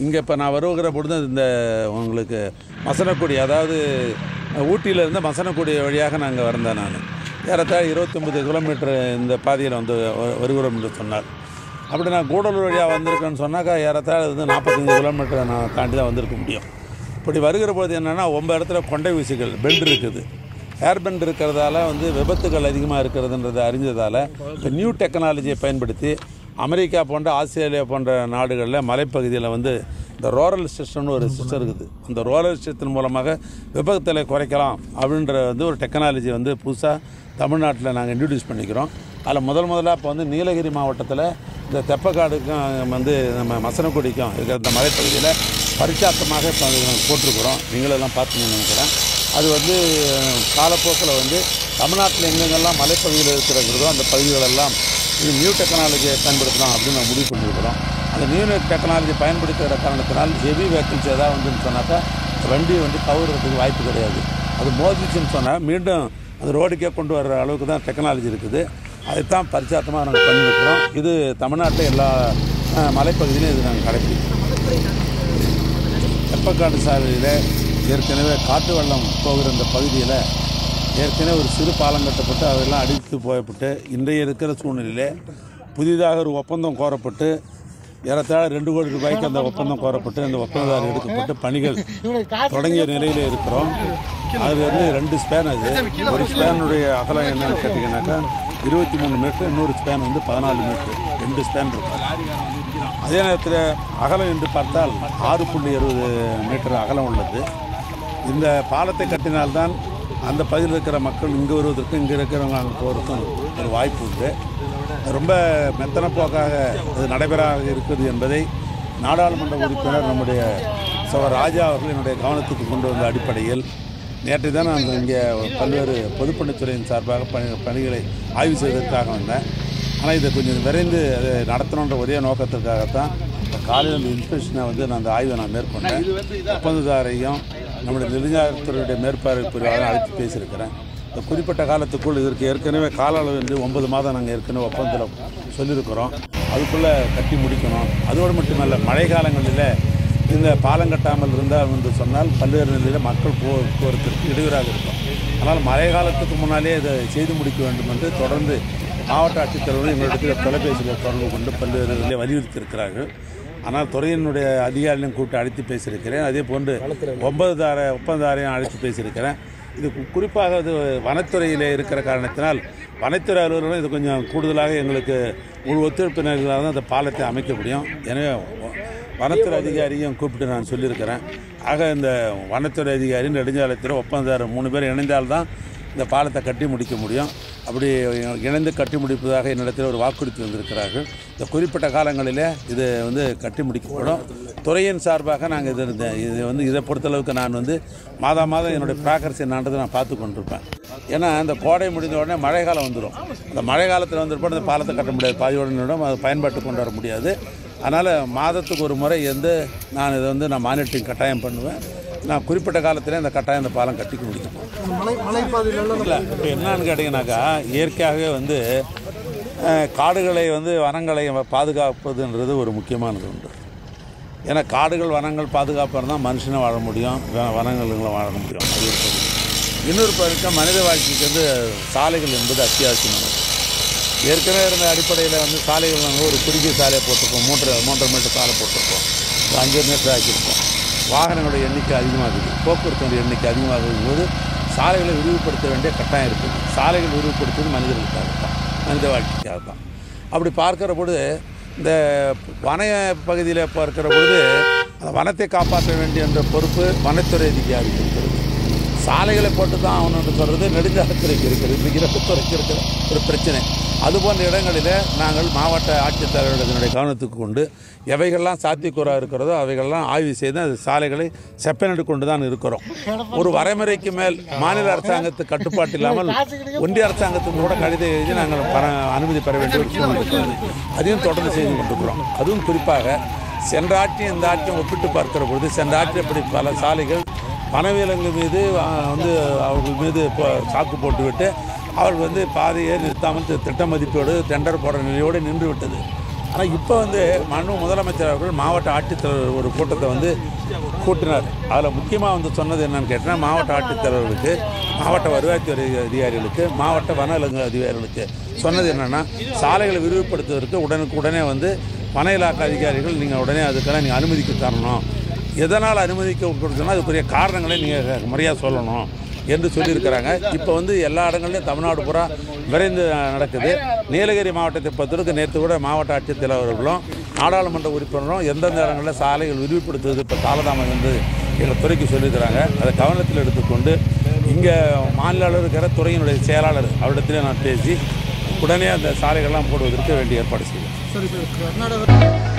இங்கே இப்போ நான் வருகிற பொழுது இந்த உங்களுக்கு மசனக்குடி அதாவது ஊட்டியிலேருந்து மசனக்குடி வழியாக நாங்கள் வந்தேன் நான். ஏறத்தாழ இருபத்தொம்பது கிலோமீட்டர் இந்த பாதையில் வந்து வ- வருகிறோம் என்று சொன்னார். அப்படி நான் கூடலூர் வழியாக வந்திருக்கேன்னு சொன்னாக்கா ஏறத்தாழ வந்து நாற்பத்தஞ்சு கிலோமீட்டர் நான் தாண்டி தான் வந்திருக்க முடியும். இப்படி வருகிற பொழுது என்னென்னா ஒம்பது இடத்துல கொண்டை ஊசிகள் பெல்ட் இருக்குது. ஏர் பெண்ட் இருக்கிறதால வந்து விபத்துகள் அதிகமாக இருக்கிறதுன்றதை அறிஞ்சதால் இப்போ நியூ டெக்னாலஜியை பயன்படுத்தி அமெரிக்கா போன்ற ஆஸ்திரேலியா போன்ற நாடுகளில் மலைப்பகுதியில் வந்து இந்த ரோரல் சிஸ்டம்னு ஒரு சிஸ்டம் இருக்குது. அந்த ரோரல் சிஸ்டம் மூலமாக விபத்தில் குறைக்கலாம் அப்படின்ற வந்து ஒரு டெக்னாலஜி வந்து புதுசாக தமிழ்நாட்டில் நாங்கள் இன்ட்ரடியூஸ் பண்ணிக்கிறோம். அதில் முதல் முதலாக இப்போ வந்து நீலகிரி மாவட்டத்தில் இந்த தெப்பக்காடுக்கும் வந்து நம்ம மசனக்குடிக்கும் இருக்கிற இந்த மலைப்பகுதியில் பரிச்சாத்தமாக இப்போ நாங்கள் போட்டிருக்கிறோம். நீங்களெல்லாம் பார்த்துன்னு நினைக்கிறேன். அது வந்து காலப்போக்கில் வந்து தமிழ்நாட்டில் எங்கெங்கெல்லாம் மலைப்பகுதியில் இருக்கிறதோ அந்த பகுதிகளெல்லாம் இது நியூ டெக்னாலஜியை பயன்படுத்தலாம் அப்படின்னு நான் முடிவு பண்ணியிருக்கிறோம். அந்த நியூ டெக்னாலஜி பயன்படுத்துகிற காரணத்தினால் ஹெவி வெஹிக்கிள்ஸ் ஏதாவது வந்துன்னு சொன்னாக்கா வண்டி வந்து கவுறதுக்கு வாய்ப்பு கிடையாது. அது மோதிச்சுன்னு சொன்னால் மீண்டும் அந்த ரோடுக்கே கொண்டு வர்ற அளவுக்கு தான் டெக்னாலஜி இருக்குது. அதைத்தான் பரிச்சாத்தமாக நாங்கள் பண்ணியிருக்கிறோம். இது தமிழ்நாட்டில் எல்லா மலைப்பகுதியிலையும் இது நாங்கள் கடைப்பிடிக்கிறோம். தெப்பக்காடு சாலையில் ஏற்கனவே காட்டு வெள்ளம் போகிற இந்த பகுதியில் ஏற்கனவே ஒரு சிறு பாலம் கட்டப்பட்டு அதெல்லாம் அடித்து போயப்பட்டு இன்றைய இருக்கிற சூழ்நிலையில் புதிதாக ஒரு ஒப்பந்தம் கோரப்பட்டு ஏறத்தாழ ரெண்டு கோடி ரூபாய்க்கு அந்த ஒப்பந்தம் கோரப்பட்டு அந்த ஒப்பந்ததாரர் எடுக்கப்பட்டு பணிகள் தொடங்கிய நிலையில் இருக்கிறோம். அது வந்து ரெண்டு ஸ்பேன் அது. ஒரு ஸ்பேனுடைய அகலம் என்னன்னு கேட்டிங்கன்னாக்கா இருபத்தி மூணு மீட்ரு இன்னொரு ஸ்பேன் வந்து பதினாலு மீட்ரு ரெண்டு ஸ்பேன் இருக்கும். அதே நேரத்தில் அகலம் என்று பார்த்தால் ஆறு புள்ளி இருபது மீட்டர் அகலம் உள்ளது. இந்த பாலத்தை கட்டினால்தான் அந்த பகுதியில் இருக்கிற மக்கள் இங்கே வருவதற்கும் இங்கே இருக்கிறவங்க அங்கே போகிறதுக்கும் ஒரு வாய்ப்பு உண்டு. ரொம்ப மெத்தன போக்காக அது நடைபெறாக இருக்குது என்பதை நாடாளுமன்ற உறுப்பினர் நம்முடைய சவர் ராஜா அவர்கள் என்னுடைய கவனத்துக்கு கொண்டு வந்த அடிப்படையில் நேற்று தான் நான் இங்கே பல்வேறு பொதுப்பணித்துறையின் சார்பாக பணி பணிகளை ஆய்வு செய்வதற்காக வந்தேன். ஆனால் இதை கொஞ்சம் விரைந்து அதை நடத்தணுன்ற ஒரே நோக்கத்திற்காகத்தான் காலையில் அந்த இன்ஸ்பெக்ஷனை வந்து நான் அந்த ஆய்வை நான் மேற்கொண்டேன். ஒப்பந்ததாரையும் நம்முடைய நெடுஞ்சாலைத்துறையுடைய மேற்பார்வை பிரிவாக அழைத்து பேசியிருக்கிறேன். இந்த குறிப்பிட்ட காலத்துக்குள் இதற்கு ஏற்கனவே கால அளவு வந்து ஒன்பது மாதம் நாங்கள் ஏற்கனவே ஒப்பந்தத்தில் சொல்லியிருக்கிறோம். அதுக்குள்ளே கட்டி முடிக்கணும். அதோடு மட்டுமல்ல மழை காலங்களில் இந்த பாலம் கட்டாமல் இருந்தால் என்று சொன்னால் பல்வேறு நிலையில் மக்கள் போக்குவரத்திற்கு இடையூறாக இருக்கும். ஆனால் மழை காலத்துக்கு முன்னாலே இதை செய்து முடிக்க வேண்டும் என்று தொடர்ந்து மாவட்ட ஆட்சித்தலைவர்கள் எங்களிடத்தில் தொலைபேசியில் தொடர்பு கொண்டு பல்வேறு நிலையை வலியுறுத்தியிருக்கிறார்கள். ஆனால் துறையினுடைய அதிகாரிகளையும் கூப்பிட்டு அழைத்து பேசியிருக்கிறேன். அதே போன்று ஒன்பதுதார ஒப்பந்ததாரையும் அழைத்து பேசியிருக்கிறேன். இது குறிப்பாக இது வனத்துறையில் இருக்கிற காரணத்தினால் வனத்துறை அலுவலர்களும் இது கொஞ்சம் கூடுதலாக எங்களுக்கு ஒரு ஒத்துழைப்பினர்களாக தான் அந்த பாலத்தை அமைக்க முடியும். எனவே வனத்துறை அதிகாரியும் கூப்பிட்டு நான் சொல்லியிருக்கிறேன். ஆக இந்த வனத்துறை அதிகாரி நெடுஞ்சாலைத்துறை ஒப்பந்ததாரர் மூணு பேர் இணைந்தால்தான் இந்த பாலத்தை கட்டி முடிக்க முடியும். அப்படி இணைந்து கட்டி முடிப்பதாக என்னிடத்தில் ஒரு வாக்குறுதி வந்திருக்கிறார்கள் இந்த குறிப்பிட்ட காலங்களில் இது வந்து கட்டி முடிக்கப்படும். துறையின் சார்பாக நாங்கள் இது இந்த- இது வந்து இதை பொறுத்தளவுக்கு நான் வந்து மாதம் மாதம் என்னுடைய ப்ராக்கர்ஸ் என்னான்றதை நான் பார்த்து கொண்டிருப்பேன். ஏன்னா இந்த கோடை முடிந்த உடனே மழை காலம் வந்துடும் அந்த மழை காலத்தில் வந்துருப்போ இந்த பாலத்தை கட்ட முடியாது. பாதியோட அதை பயன்பாட்டு கொண்டு வர முடியாது. அதனால் மாதத்துக்கு ஒரு முறை வந்து நான் இதை வந்து நான் மானிட்டரிங் கட்டாயம் பண்ணுவேன். நான் குறிப்பிட்ட காலத்திலே இந்த கட்டாயம் இந்த பாலம் கட்டி மலைப்பாதையில இல்லை இப்போ என்னன்னு கேட்டிங்கனாக்கா இயற்கையாகவே வந்து காடுகளை வந்து வனங்களை பாதுகாப்பதுன்றது ஒரு முக்கியமானது உண்டு. ஏன்னா காடுகள் வனங்கள் பாதுகாப்பாக தான் மனுஷனும் வாழ முடியும் வனங்களும் வாழ முடியும். அது இன்னொரு பக்கம் மனித வாழ்க்கைக்கு வந்து சாலைகள் என்பது அத்தியாவசியமானது. ஏற்கனவே இருந்த அடிப்படையில் வந்து சாலைகள் வந்து ஒரு குறுகிய சாலையை போட்டிருக்கோம் மூன்றரை மூன்றரை மீட்டர் சாலை போட்டிருக்கோம். ஒரு அஞ்சு மீட்டர் ஆக்கியிருக்கோம் வாகனங்களுடைய எண்ணிக்கை அதிகமாகுது போக்குவரத்துடைய எண்ணிக்கை அதிகமாகும் போது சாலைகளை விரிவுபடுத்த வேண்டிய கட்டாயம் இருக்குது. சாலைகள் விரிவுபடுத்துவது மனிதர்களுக்காக தான் மனித வாழ்க்கைக்காக தான். அப்படி பார்க்குற பொழுது இந்த வன பகுதியில் பார்க்கிற பொழுது அந்த வனத்தை காப்பாற்ற வேண்டிய என்ற பொறுப்பு வனத்துறை அதிகாரிக்கு இருக்கிறது சாலைகளை போட்டு தான் ஆகணும்னு சொல்கிறது நெடுஞ்சாலைத்துறைக்கு இருக்கிறது இன்றைக்கு இறப்புத்துறைக்கு இருக்கிற ஒரு பிரச்சனை. அது போன்ற இடங்களில் நாங்கள் மாவட்ட ஆட்சித்தலைவர்களினுடைய கவனத்துக்கு கொண்டு எவைகள்லாம் சாத்தியக்கூறாக இருக்கிறதோ அவைகள்லாம் ஆய்வு செய்து அது சாலைகளை செப்பனிட்டு கொண்டு தான் இருக்கிறோம். ஒரு வரைமுறைக்கு மேல் மாநில அரசாங்கத்து கட்டுப்பாட்டு இல்லாமல் ஒன்றிய அரசாங்கத்துக்கு கூட கடிதம் எழுதி நாங்கள் பர அனுமதி பெற வேண்டிய ஒரு சூழ்நிலை அதையும் தொடர்ந்து செய்து கொண்டிருக்கிறோம். அதுவும் குறிப்பாக சென்ற ஆட்சியும் இந்த ஆட்சியும் ஒப்பிட்டு பார்க்கிற பொழுது சென்ற ஆட்சி இப்படி பல சாலைகள் வனவிலங்கு மீது வந்து அவர்கள் மீது சாக்கு போட்டுவிட்டு அவர்கள் வந்து பாதையை நிறுத்தாமல் திட்ட மதிப்போடு டெண்டர் போடுற நிலையோடு நின்று விட்டது. ஆனால் இப்போ வந்து மனு முதலமைச்சர் அவர்கள் மாவட்ட ஆட்சித்தலைவர் ஒரு கூட்டத்தை வந்து கூட்டினார். அதில் முக்கியமாக வந்து சொன்னது என்னன்னு கேட்டால் மாவட்ட ஆட்சித்தலைவர்களுக்கு மாவட்ட வருவாய்த்துறை அதிகாரிகளுக்கு மாவட்ட வனவிலங்கு அதிகாரிகளுக்கு சொன்னது என்னென்னா சாலைகளை விரிவுபடுத்துவதற்கு உடனுக்கு உடனே வந்து வன இலாக்க அதிகாரிகள் நீங்கள் உடனே அதுக்கெல்லாம் நீங்கள் அனுமதிக்கு தரணும் எதனால் அனுமதிக்க கொடுத்தோன்னா அதுக்குரிய காரணங்களை நீங்கள் முறையாக சொல்லணும் என்று சொல்லியிருக்கிறாங்க. இப்போ வந்து எல்லா இடங்கள்லையும் தமிழ்நாடு பூரா விரைந்து நடக்குது. நீலகிரி மாவட்டத்தை பொறுத்தவரைக்கும் நேற்று கூட மாவட்ட ஆட்சித்தலைவர்களும் நாடாளுமன்ற உறுப்பினரும் எந்தெந்த இடங்களில் சாலைகள் விரிவுபடுத்துவது இப்போ காலதாமதம் என்று எங்கள் துறைக்கு சொல்லியிருக்கிறாங்க. அதை கவனத்தில் எடுத்துக்கொண்டு இங்கே மாநில இருக்கிற துறையினுடைய செயலாளர் அவரிடத்திலே நான் பேசி உடனே அந்த சாலைகள்லாம் போடுவதற்கு வேண்டிய ஏற்பாடு செய்வேன் சரி.